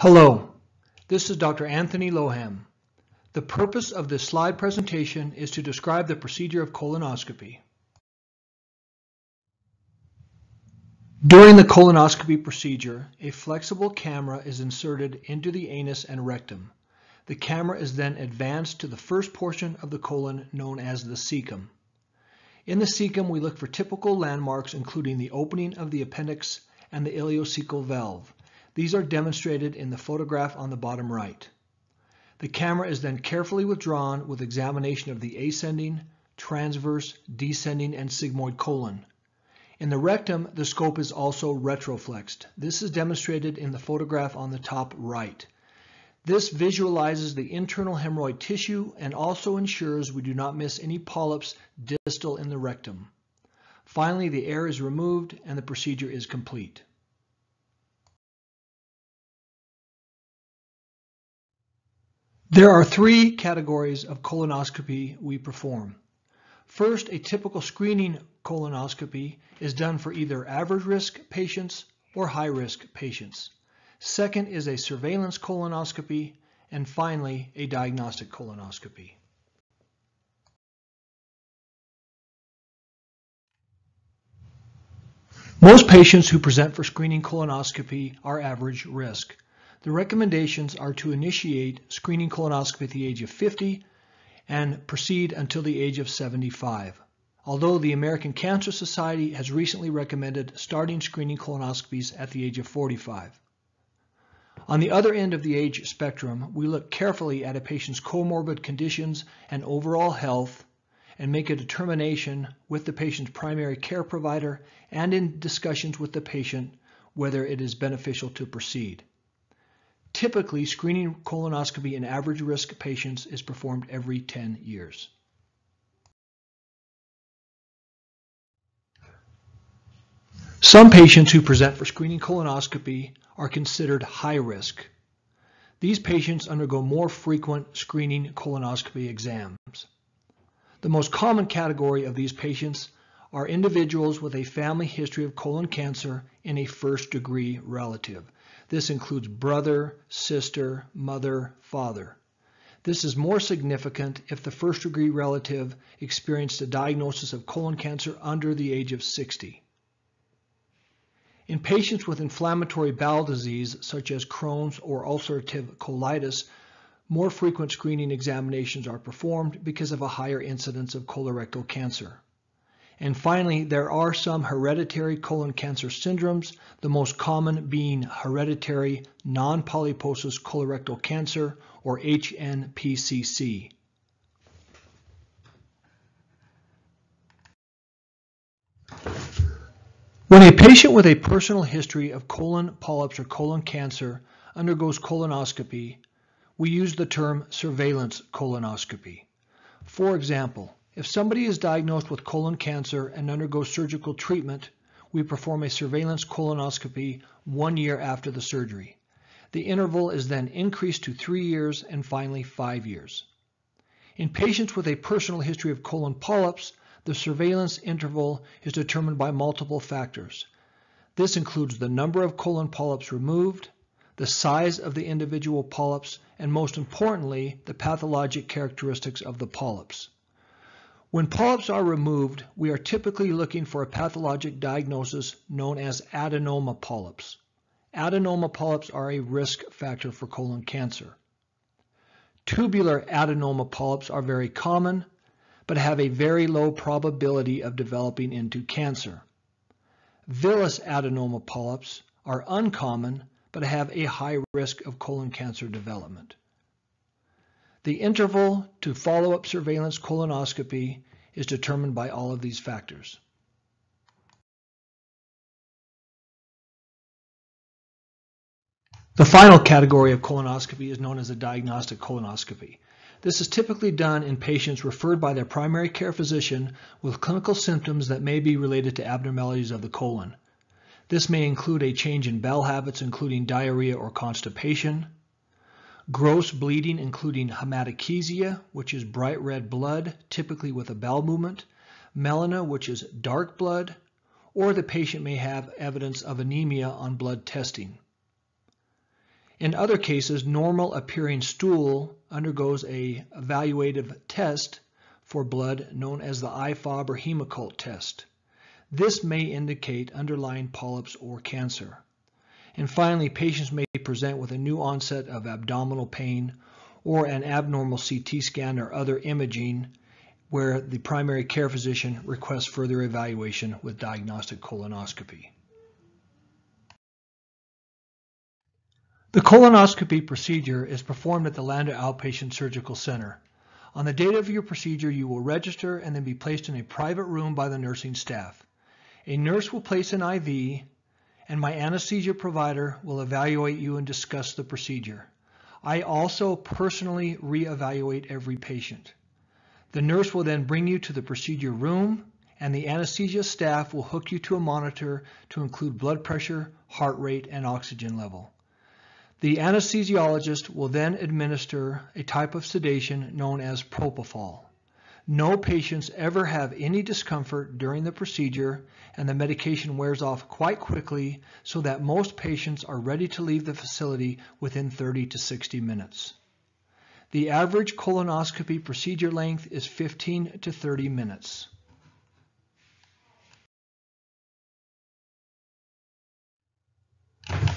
Hello, this is Dr. Anthony Lowham. The purpose of this slide presentation is to describe the procedure of colonoscopy. During the colonoscopy procedure, a flexible camera is inserted into the anus and rectum. The camera is then advanced to the first portion of the colon known as the cecum. In the cecum, we look for typical landmarks including the opening of the appendix and the ileocecal valve. These are demonstrated in the photograph on the bottom right. The camera is then carefully withdrawn with examination of the ascending, transverse, descending, and sigmoid colon. In the rectum, the scope is also retroflexed. This is demonstrated in the photograph on the top right. This visualizes the internal hemorrhoid tissue and also ensures we do not miss any polyps distal in the rectum. Finally, the air is removed and the procedure is complete. There are three categories of colonoscopy we perform. First, a typical screening colonoscopy is done for either average risk patients or high risk patients. Second is a surveillance colonoscopy, and finally, a diagnostic colonoscopy. Most patients who present for screening colonoscopy are average risk. The recommendations are to initiate screening colonoscopy at the age of 50 and proceed until the age of 75. Although the American Cancer Society has recently recommended starting screening colonoscopies at the age of 45. On the other end of the age spectrum, we look carefully at a patient's comorbid conditions and overall health and make a determination with the patient's primary care provider and in discussions with the patient whether it is beneficial to proceed. Typically, screening colonoscopy in average risk patients is performed every 10 years. Some patients who present for screening colonoscopy are considered high risk. These patients undergo more frequent screening colonoscopy exams. The most common category of these patients are individuals with a family history of colon cancer in a first degree relative. This includes brother, sister, mother, father. This is more significant if the first degree relative experienced a diagnosis of colon cancer under the age of 60. In patients with inflammatory bowel disease, such as Crohn's or ulcerative colitis, more frequent screening examinations are performed because of a higher incidence of colorectal cancer. And finally, there are some hereditary colon cancer syndromes, the most common being hereditary non-polyposis colorectal cancer, or HNPCC. When a patient with a personal history of colon polyps or colon cancer undergoes colonoscopy, we use the term surveillance colonoscopy. For example, if somebody is diagnosed with colon cancer and undergoes surgical treatment, we perform a surveillance colonoscopy one year after the surgery. The interval is then increased to three years and finally five years. In patients with a personal history of colon polyps, the surveillance interval is determined by multiple factors. This includes the number of colon polyps removed, the size of the individual polyps, and most importantly, the pathologic characteristics of the polyps. When polyps are removed, we are typically looking for a pathologic diagnosis known as adenoma polyps. Adenoma polyps are a risk factor for colon cancer. Tubular adenoma polyps are very common, but have a very low probability of developing into cancer. Villous adenoma polyps are uncommon, but have a high risk of colon cancer development. The interval to follow-up surveillance colonoscopy is determined by all of these factors. The final category of colonoscopy is known as a diagnostic colonoscopy. This is typically done in patients referred by their primary care physician with clinical symptoms that may be related to abnormalities of the colon. This may include a change in bowel habits including diarrhea or constipation, Gross bleeding including hematochezia, which is bright red blood, typically with a bowel movement, melena, which is dark blood, or the patient may have evidence of anemia on blood testing. In other cases, normal appearing stool undergoes a evaluative test for blood known as the IFOB or Hemoccult test. This may indicate underlying polyps or cancer. And finally, patients may present with a new onset of abdominal pain or an abnormal CT scan or other imaging where the primary care physician requests further evaluation with diagnostic colonoscopy. The colonoscopy procedure is performed at the Lander Outpatient Surgical Center. On the date of your procedure, you will register and then be placed in a private room by the nursing staff. A nurse will place an IV, and my anesthesia provider will evaluate you and discuss the procedure. I also personally reevaluate every patient. The nurse will then bring you to the procedure room, and the anesthesia staff will hook you to a monitor to include blood pressure, heart rate, and oxygen level. The anesthesiologist will then administer a type of sedation known as propofol. No patients ever have any discomfort during the procedure and the medication wears off quite quickly so that most patients are ready to leave the facility within 30 to 60 minutes. The average colonoscopy procedure length is 15 to 30 minutes.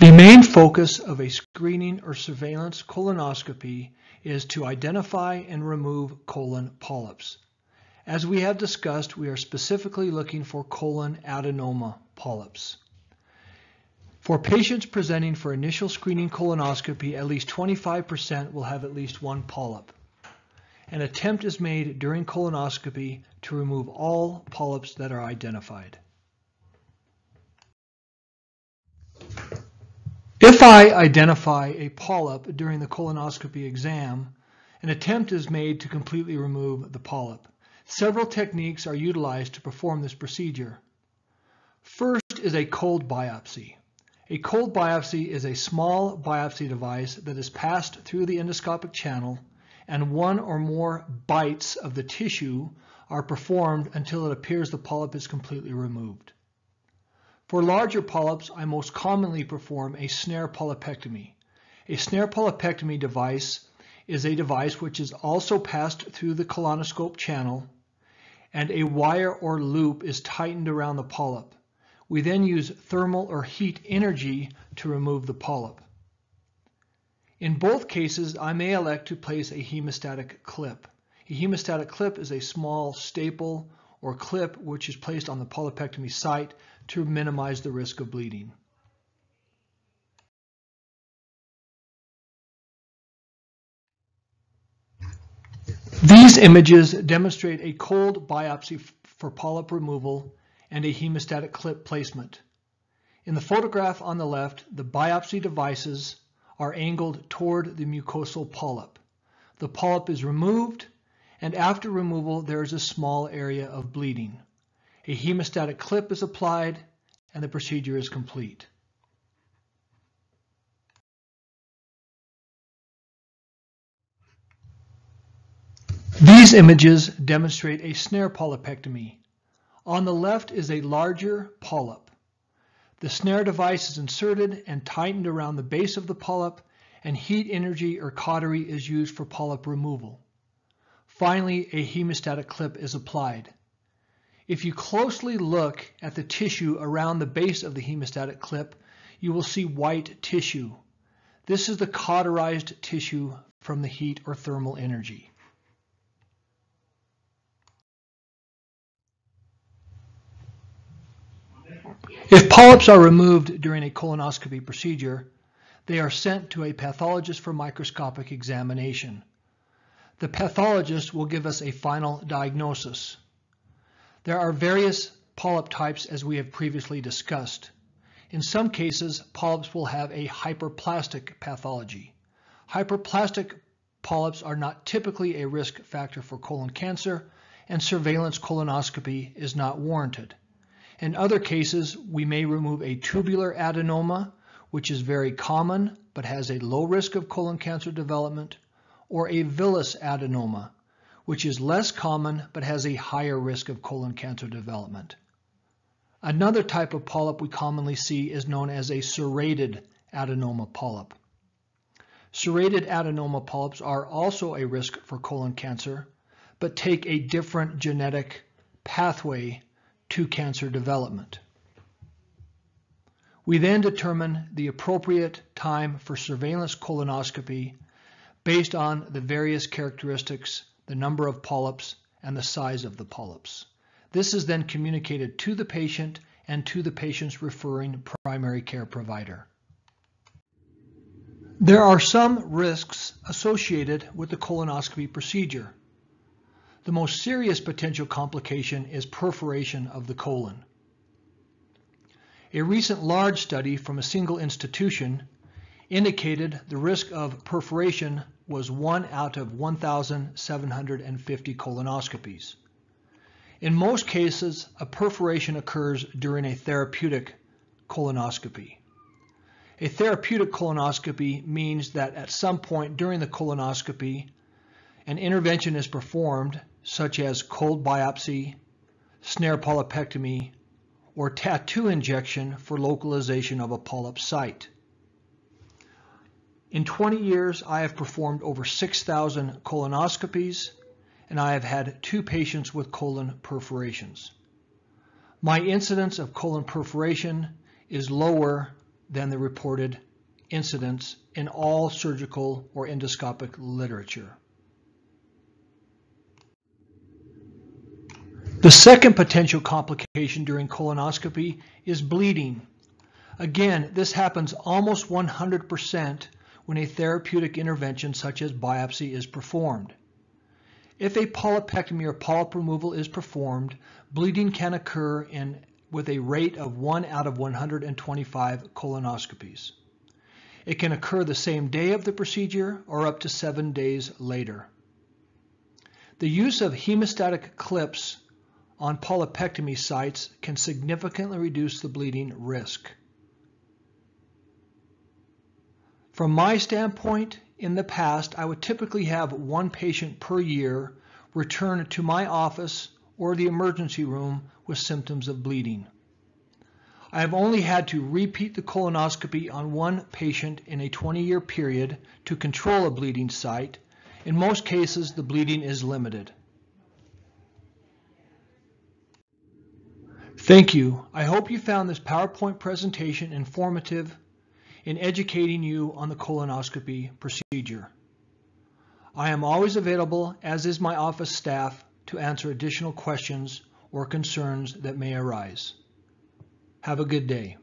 The main focus of a screening or surveillance colonoscopy is to identify and remove colon polyps. As we have discussed, we are specifically looking for colon adenoma polyps. For patients presenting for initial screening colonoscopy, at least 25% will have at least one polyp. An attempt is made during colonoscopy to remove all polyps that are identified. If I identify a polyp during the colonoscopy exam, an attempt is made to completely remove the polyp. Several techniques are utilized to perform this procedure. First is a cold biopsy. A cold biopsy is a small biopsy device that is passed through the endoscopic channel and one or more bites of the tissue are performed until it appears the polyp is completely removed. For larger polyps, I most commonly perform a snare polypectomy. A snare polypectomy device is a device which is also passed through the colonoscope channel and a wire or loop is tightened around the polyp. We then use thermal or heat energy to remove the polyp. In both cases, I may elect to place a hemostatic clip. A hemostatic clip is a small staple or clip which is placed on the polypectomy site to minimize the risk of bleeding. These images demonstrate a cold biopsy for polyp removal and a hemostatic clip placement. In the photograph on the left, the biopsy devices are angled toward the mucosal polyp. The polyp is removed, and after removal, there is a small area of bleeding. A hemostatic clip is applied and the procedure is complete. These images demonstrate a snare polypectomy. On the left is a larger polyp. The snare device is inserted and tightened around the base of the polyp and heat energy or cautery is used for polyp removal. Finally, a hemostatic clip is applied. If you closely look at the tissue around the base of the hemostatic clip, you will see white tissue. This is the cauterized tissue from the heat or thermal energy. If polyps are removed during a colonoscopy procedure, they are sent to a pathologist for microscopic examination. The pathologist will give us a final diagnosis. There are various polyp types as we have previously discussed. In some cases, polyps will have a hyperplastic pathology. Hyperplastic polyps are not typically a risk factor for colon cancer, and surveillance colonoscopy is not warranted. In other cases, we may remove a tubular adenoma, which is very common but has a low risk of colon cancer development, or a villous adenoma, which is less common but has a higher risk of colon cancer development. Another type of polyp we commonly see is known as a serrated adenoma polyp. Serrated adenoma polyps are also a risk for colon cancer, but take a different genetic pathway to cancer development. We then determine the appropriate time for surveillance colonoscopy based on the various characteristics, the number of polyps, and the size of the polyps. This is then communicated to the patient and to the patient's referring primary care provider. There are some risks associated with the colonoscopy procedure. The most serious potential complication is perforation of the colon. A recent large study from a single institution indicated the risk of perforation was 1 out of 1,750 colonoscopies. In most cases, a perforation occurs during a therapeutic colonoscopy. A therapeutic colonoscopy means that at some point during the colonoscopy, an intervention is performed, such as cold biopsy, snare polypectomy, or tattoo injection for localization of a polyp site. In 20 years, I have performed over 6,000 colonoscopies, and I have had two patients with colon perforations. My incidence of colon perforation is lower than the reported incidence in all surgical or endoscopic literature. The second potential complication during colonoscopy is bleeding. Again, this happens almost 100% when a therapeutic intervention such as biopsy is performed. If a polypectomy or polyp removal is performed, bleeding can occur in with a rate of 1 out of 125 colonoscopies. It can occur the same day of the procedure or up to seven days later. The use of hemostatic clips on polypectomy sites can significantly reduce the bleeding risk. From my standpoint, in the past, I would typically have one patient per year return to my office or the emergency room with symptoms of bleeding. I have only had to repeat the colonoscopy on one patient in a 20-year period to control a bleeding site. In most cases, the bleeding is limited. Thank you. I hope you found this PowerPoint presentation informative in educating you on the colonoscopy procedure. I am always available, as is my office staff, to answer additional questions or concerns that may arise. Have a good day.